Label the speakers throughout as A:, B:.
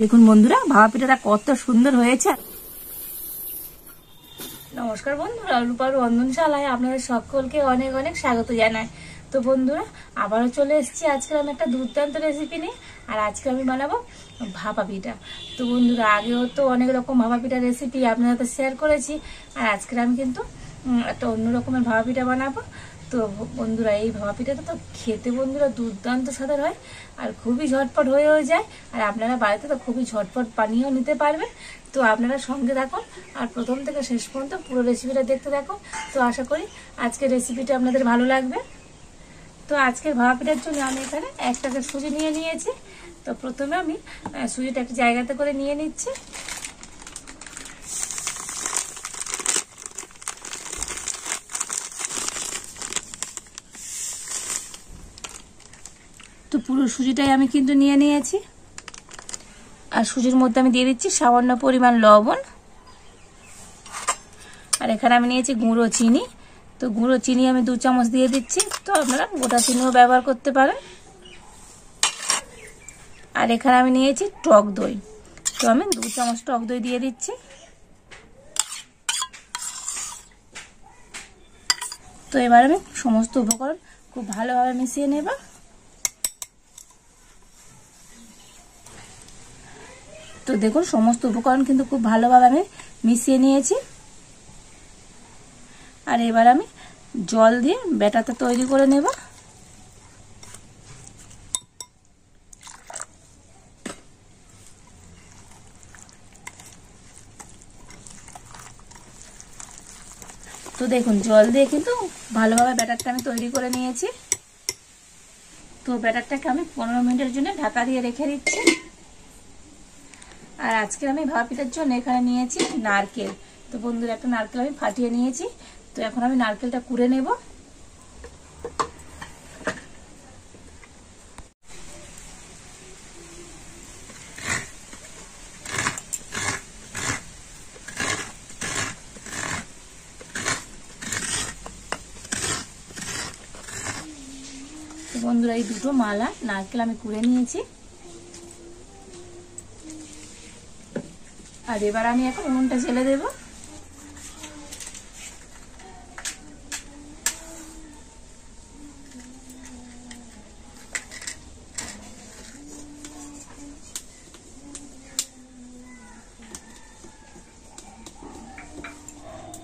A: দেখুন বন্ধুরা ভাপা পিঠাটা কত সুন্দর হয়েছে। নমস্কার বন্ধুরা, রূপার রন্ধনশালায় আপনাদের সকলকে অনেক অনেক স্বাগত জানায় তো বন্ধুরা, আবারও চলে এসেছি। আজকে আমি একটা দুর্দান্ত রেসিপি নিয়ে, আর আজকে আমি বানাবো ভাপা পিঠা তো বন্ধুরা, আগেও তো অনেক রকম ভাপা পিঠা রেসিপি আপনাদের সাথে শেয়ার করেছি, আর আজকে আমি কিন্তু একটা অন্য রকমের ভাপা পিঠা বানাবো। তো বন্ধুরা, এই ভাপা পিঠাটা তো খেতে বন্ধুরা দুর্দান্ত স্বাদের হয় আর খুবই ঝটপট হয়েও যায়। আর আপনারা বাড়িতে তো খুবই ঝটপট বানিয়েও নিতে পারবেন। তো আপনারা সঙ্গে থাকুন আর প্রথম থেকে শেষ পর্যন্ত পুরো রেসিপিটা দেখতে থাকুন। তো আশা করি আজকের রেসিপিটা আপনাদের ভালো লাগবে। তো আজকের ভাপা পিঠার জন্য আমি এখানে এক টাকা সুজি নিয়ে নিয়েছি। তো প্রথমে আমি সুজিটা একটা জায়গাতে করে নিয়ে নিচ্ছি। পুরো সুজিটাই আমি কিন্তু নিয়ে নিয়েছি। আর সুজির মধ্যে আমি দিয়ে দিচ্ছি সামান্য পরিমাণ লবণ। আর এখানে আমি নিয়েছি গুঁড়ো চিনি। তো গুঁড়ো চিনি আমি দু চামচ দিয়ে দিচ্ছি। তো আপনারা গোটা চিনিও ব্যবহার করতে পারেন। আর এখানে আমি নিয়েছি টক দই। তো আমি দু চামচ টক দই দিয়ে দিচ্ছি। তো এবার আমি সমস্ত উপকরণ খুব ভালোভাবে মিশিয়ে নেব। তো দেখুন, সমস্ত উপকরণ কিন্তু খুব ভালোভাবে আমি মিশিয়ে নিয়েছি। আর এবার আমি জল দিয়ে ব্যাটারটা তৈরি করে নেব। তো দেখুন, জল দিয়ে কিন্তু ভালোভাবে ব্যাটারটা আমি তৈরি করে নিয়েছি। তো ব্যাটারটাকে আমি পনেরো মিনিটের জন্য ঢাকা দিয়ে রেখে দিচ্ছি। আর আজকে আমি ভাপা পিঠার জন্য এখানে নিয়েছি নারকেল। তো বন্ধুরা, একটা নারকেল আমি ফাটিয়ে নিয়েছি। তো এখন আমি নারকেলটা কুড়ে নেব। বন্ধুরা, এই দুটো মালা নারকেল আমি কুড়ে নিয়েছি। আর এবার আমি এখন উনুনটা জ্বেলে দেব।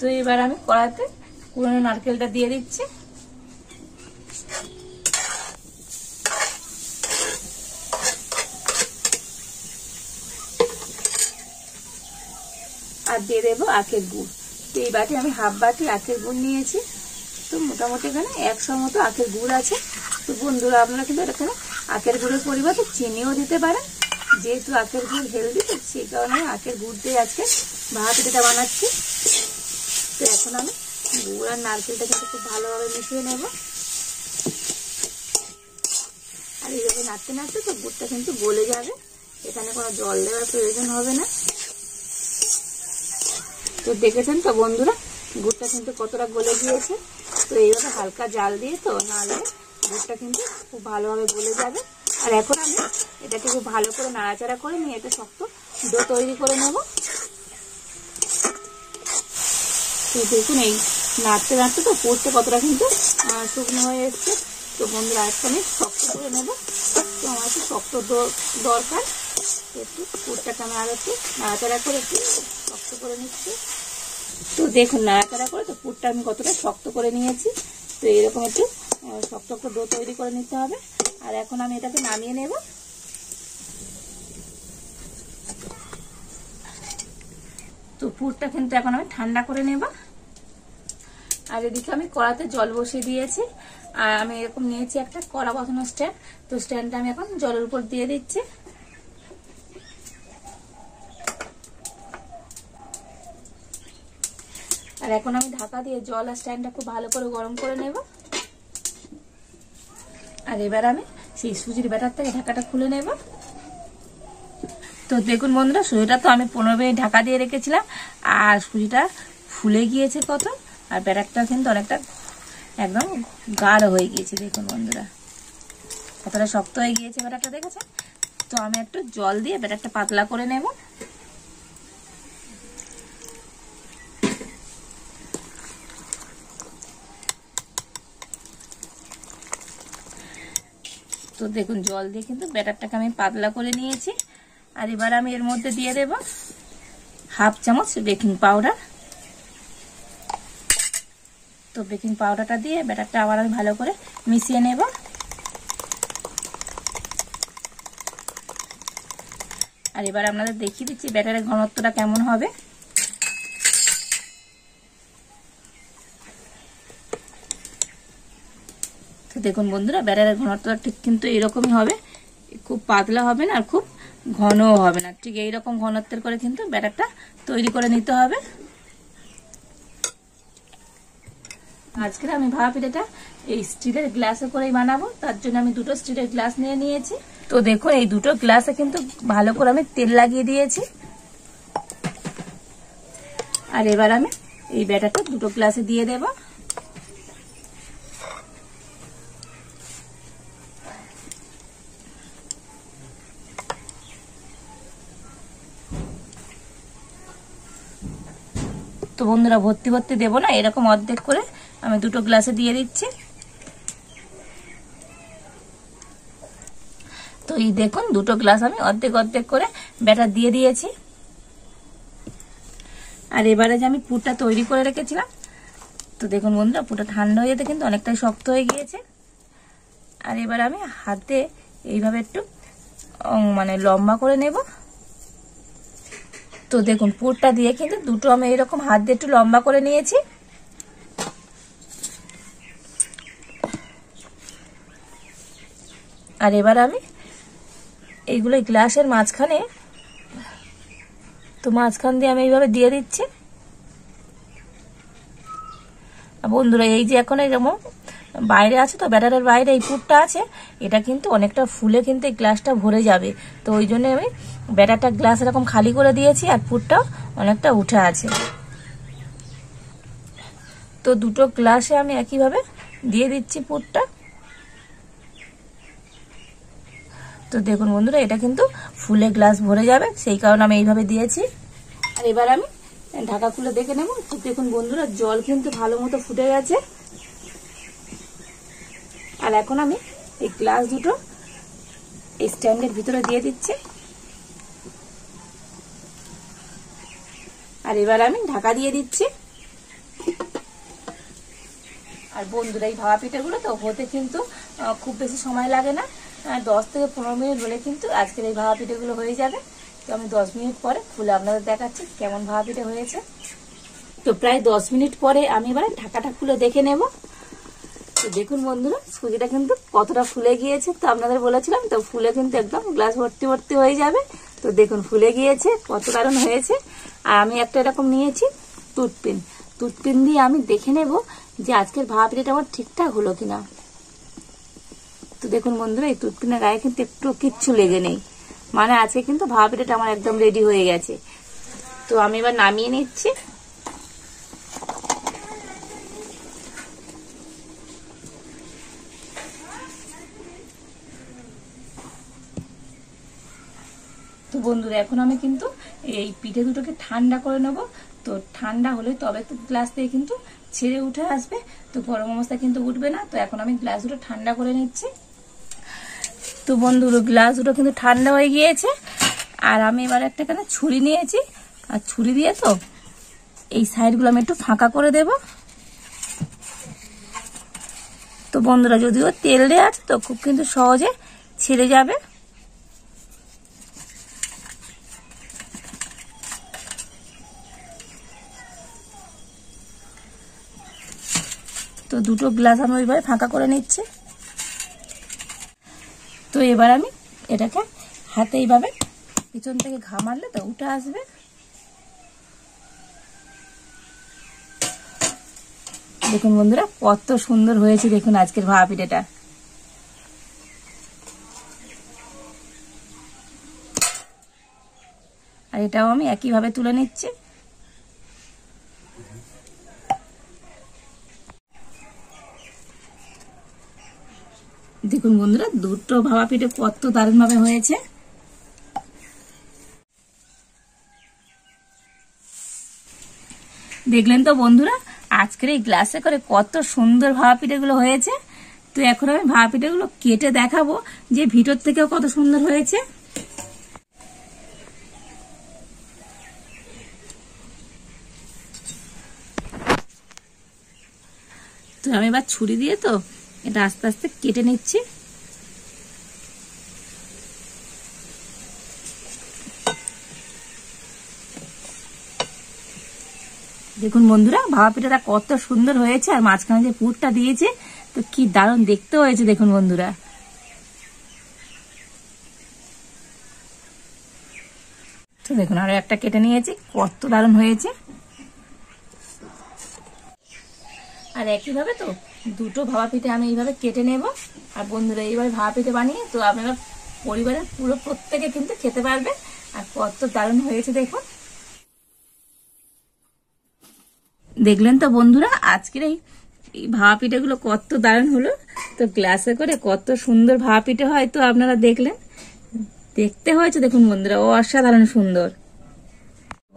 A: তো এবার আমি কড়াতে পুরনো নারকেলটা দিয়ে দিচ্ছি। আর দিয়ে দেবো আখের গুড়। তো এই বাটি আমি হাফ বাটি আখের গুড় নিয়েছি। তো মোটামুটি এখানে একশো মতো আখের গুড় আছে। তো বন্ধুরা, আপনারা কিন্তু এখানে আখের গুড়ের পরিবর্তে চিনিও দিতে পারেন। যেহেতু আখের গুড় হেলদি সেই কারণে আখের গুড় দিয়ে আজকে ভাত পিঠাটা বানাচ্ছি। তো এখন আমি গুড় আর নারকেলটা কিন্তু খুব ভালোভাবে মিশিয়ে নেব। আর এইভাবে নাড়তে নাড়তে তো গুড়টা কিন্তু গলে যাবে। এখানে কোনো জল দেওয়ার প্রয়োজন হবে না। তো দেখেছেন তো বন্ধুরা? গুড়টা কিন্তু কতটা গলে গিয়েছে। তো এইভাবে হালকা জাল দিয়ে তো নাড়লে গুড়টা কিন্তু খুব ভালোভাবে গলে যাবে। আর এখন আমি এটাকে খুব ভালো করে নাড়াচাড়া করে নিয়ে একটা শক্ত ডো তৈরি করে নেব। তো দেখুন, এই নাড়তে নাড়তে তো পড়তে কতটা কিন্তু শুকনো হয়ে এসছে। তো বন্ধুরা আজকে আমি শক্ত করে নেব। তো আমার একটু শক্ত দরকার। একটু পুরটাকে আমি আর একটু নাড়াচাড়া করে একটু শক্ত করে নিচ্ছি। তো দেখুন, নাড়াচাড়া করে তো পুরটা আমি কতটা শক্ত করে নিয়েছি, তো এরকম একটু শক্ত শক্ত ডো তৈরি করে নিতে হবে। আর এখন আমি এটাকে নামিয়ে নেব। তো পুরটা কিন্তু এখন আমি ঠান্ডা করে নেব। আর এদিকে আমি কড়াতে জল বসিয়ে দিয়েছি। আর আমি এরকম নিয়েছি একটা কড়া বসানোর স্ট্যান্ড। তো স্ট্যান্ডটা আমি এখন জলের উপর দিয়ে দিচ্ছি। আর এখন আমি ঢাকা দিয়ে জল আর স্ট্যান্ডটা খুব ভালো করে গরম করে নেব। আর এবার আমি সেই সুজির ব্যাটার থেকে ঢাকাটা খুলে নেব। তো দেখুন বন্ধুরা, সুজিটা তো আমি পনেরো মিনিট ঢাকা দিয়ে রেখেছিলাম, আর সুজিটা ফুলে গিয়েছে কত, আর ব্যাটারটা কিন্তু অনেকটা একদম গাঢ় হয়ে গিয়েছে, দেখুন বন্ধুরা। কতটা শক্ত হয়ে গিয়েছে ব্যাটারটা, দেখেছেন? তো আমি একটু জল দিয়ে ব্যাটারটা পাতলা করে নেব। তো দেখুন, জল দিয়ে কিন্তু ব্যাটারটাকে আমি পাতলা করে নিয়েছি। আর এবার আমি এর মধ্যে দিয়ে দেব হাফ চামচ বেকিং পাউডার। তো বেকিং পাউডারটা দিয়ে ব্যাটারটা আবার আমি ভালো করে মিশিয়ে নেব। আর এবার আপনাদের দেখিয়ে দিচ্ছি ব্যাটারের ঘনত্বটা কেমন হবে। দেখুন বন্ধুরা ব্যাটারের ঘনত্বটা ঠিক কিন্তু এরকমই হবে। খুব পাতলা হবে না, আর খুব ঘনও হবে না। ঠিক এইরকম ঘনত্বের করে কিন্তু ব্যাটারটা তৈরি করে নিতে হবে। আজকে আমি ভাবি এটা এই স্টিলের গ্লাসে করেই বানাবো, তার জন্য আমি দুটো স্টিলের গ্লাস নিয়ে নিয়েছি। তো দেখুন, এই দুটো গ্লাসে কিন্তু ভালো করে আমি তেল লাগিয়ে দিয়েছি। আর এবার আমি এই ব্যাটারটা দুটো গ্লাসে দিয়ে দেব। বন্ধুরা ভর্তি ভর্তি দেবো না, এরকম অর্ধেক করে আমি দুটো গ্লাসে দিয়ে দিচ্ছি। তো এই দেখুন, দুটো গ্লাস আমি অর্ধেক অর্ধেক করে ব্যাটার দিয়ে দিয়েছি। আর এবারে যে আমি পুরটা তৈরি করে রেখেছিলাম, তো দেখুন বন্ধুরা, পুরটা ঠান্ডা হয়ে যেতে কিন্তু অনেকটাই শক্ত হয়ে গিয়েছে। আর এবার আমি হাতে এইভাবে একটু মানে লম্বা করে নেব। তো দেখুন, পুরটা দিয়ে কিন্তু দুটো আমি এরকম হাত দিয়ে একটু লম্বা করে নিয়েছি। আর এবার আমি এইগুলো গ্লাসের মাঝখানে, তো মাঝখান দিয়ে আমি এইভাবে দিয়ে দিচ্ছি। বন্ধুরা, এই যে এখন এরকম বাইরে আছে তো, ব্যাটারের বাইরে এই পুরটা আছে, এটা কিন্তু অনেকটা ফুলে কিন্তু এই গ্লাসটা ভরে যাবে। তো ওই জন্য আমি ব্যাটারটা গ্লাস এরকম খালি করে দিয়েছি আর পুরটাও অনেকটা উঠে আছে। তো দুটো গ্লাসে আমি একইভাবে দিয়ে দিচ্ছি পুরটা তো দেখুন বন্ধুরা, এটা কিন্তু ফুলে গ্লাস ভরে যাবে, সেই কারণে আমি এইভাবে দিয়েছি। আর এবার আমি ঢাকা খুলে দেখে নেব। তো দেখুন বন্ধুরা, জল কিন্তু ভালো মতো ফুটে গেছে। আর এখন আমি এই গ্লাস দুটো এই স্ট্যান্ডের ভিতরে দিয়ে দিচ্ছি। আর এবার আমি ঢাকা দিয়ে দিচ্ছি। আর বন্ধুরা, এই ভাবা পিঠাগুলো তো হতে কিন্তু খুব বেশি সময় লাগে না। দশ থেকে পনেরো মিনিট হলে কিন্তু আজকের এই ভাবা পিঠেগুলো হয়ে যাবে। তো আমি দশ মিনিট পরে খুলে আপনাদের দেখাচ্ছি কেমন ভাবা পিঠে হয়েছে। তো প্রায় দশ মিনিট পরে আমি এবার ঢাকাটা খুলে দেখে নেব। দেখুন বন্ধুরা, সুজিটা কিন্তু কতটা ফুলে গিয়েছে তো আপনাদের বলেছিলাম, তো ফুলে কিন্তু একদম গ্লাস ভর্তি ভর্তি হয়ে যাবে। তো দেখুন, ফুলে গিয়েছে, কত কারণ হয়েছে। আর আমি একটা এরকম নিয়েছি টুথপিন টুথপিন দিয়ে আমি দেখে নেব যে আজকের ভাবা পিঠাটা আমার ঠিকঠাক হলো কিনা। তো দেখুন বন্ধুরা, এই টুথপিনের গায়ে কিন্তু একটু কিচ্ছু লেগে নেই। মানে আজকে কিন্তু ভাবা পিঠাটা আমার একদম রেডি হয়ে গেছে। তো আমি এবার নামিয়ে নিচ্ছি। বন্ধুরা, এখন আমি কিন্তু এই পিঠে দুটোকে ঠান্ডা করে নেব। তো ঠান্ডা হলে তবে গ্লাস থেকে কিন্তু ছেড়ে উঠে আসবে। তো গরম অবস্থা কিন্তু উঠবে না। তো এখন আমি গ্লাস দুটো ঠান্ডা করে নিচ্ছি। তো বন্ধুরা, গ্লাস দুটো কিন্তু ঠান্ডা হয়ে গিয়েছে। আর আমি এবার একটা কেন ছুরি নিয়েছি। আর ছুরি দিয়ে তো এই সাইডগুলো আমি একটু ফাঁকা করে দেব। তো বন্ধুরা, যদিও তেল দেওয়া আছে, তো খুব কিন্তু সহজে ছেড়ে যাবে। তো দুটো গ্লাস আমি ওইভাবে ফাঁকা করে নিচ্ছি। তো এবার আমি এটাকে হাতে এইভাবে পিছন থেকে ঘা মারলে তো উঠে আসবে। দেখুন বন্ধুরা, কত সুন্দর হয়েছে দেখুন আজকের ভাপা পিঠাটা আর এটাও আমি একইভাবে তুলে নিচ্ছি। দেখুন বন্ধুরা, দুটো ভাবা পিঠে কত দারুণভাবে হয়েছে। দেখলেন তো বন্ধুরা, আজকের এই গ্লাসে করে কত সুন্দর ভাবা পিঠেগুলো হয়েছে। তো এখন আমি ভাবা পিঠেগুলো কেটে দেখাবো যে ভিতর থেকেও কত সুন্দর হয়েছে। তো আমি এবার ছুরি দিয়ে তো এটা আস্তে আস্তে কেটে নিচ্ছি। দেখুন বন্ধুরা ভাপা পিঠাটা কত সুন্দর হয়েছে আর মাঝখানে যে পুরটা দিয়েছে, তো কি দারুণ দেখতে হয়েছে দেখুন বন্ধুরা। তো দেখুন, আরও একটা কেটে নিয়েছি, কত দারুণ হয়েছে। আর একইভাবে তো দুটো ভাপা পিঠে আমি এইভাবে কেটে নেব, আর বন্ধুরা এইভাবে ভাপা পিঠে বানিয়ে তো আপনারা পরিবারের পুরো প্রত্যেকে কিন্তু খেতে পারবে আর কত দারুণ হয়েছে দেখুন। দেখলেন তো বন্ধুরা, আজকের এই ভাপা পিঠেগুলো কত দারুণ হলো। তো গ্লাসে করে কত সুন্দর ভাপা পিঠে হয় তো আপনারা দেখলেন। দেখতে হয়েছে, দেখুন বন্ধুরা ও অসাধারণ সুন্দর।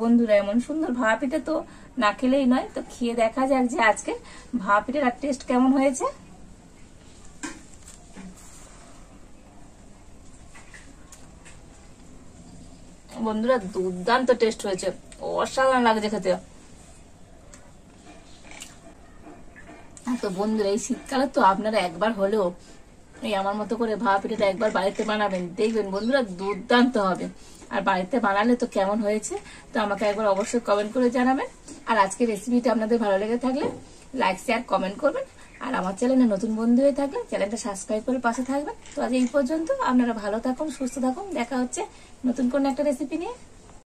A: বন্ধুরা, এমন সুন্দর ভাপা পিঠে তো না খেলেই নয়। তো খেয়ে দেখা যাক যে আজকে ভাপা পিঠের আর টেস্ট কেমন হয়েছে। বন্ধুরা, দুর্দান্ত টেস্ট হয়েছে। অসাধারণ লাগছে খেতে। তো বন্ধুরা, এই শীতকালে তো আপনারা একবার হলেও এই আমার মতো করে ভাপা পিঠাটা একবার বাড়িতে বানাবেন। দেখবেন বন্ধুরা, দুর্দান্ত হবে। আর বাড়িতে বানালে তো কেমন হয়েছে, তো আমাকে একবার অবশ্যই কমেন্ট করে জানাবেন। আর আজকের রেসিপিটা আপনাদের ভালো লেগে থাকলে লাইক শেয়ার কমেন্ট করবেন। আর আমার চ্যানেলে নতুন বন্ধু হয়ে থাকলে চ্যানেলটা সাবস্ক্রাইব করে পাশে থাকবেন। তো আজ এই পর্যন্ত, আপনারা ভালো থাকুন, সুস্থ থাকুন। দেখা হচ্ছে নতুন কোন একটা রেসিপি নিয়ে।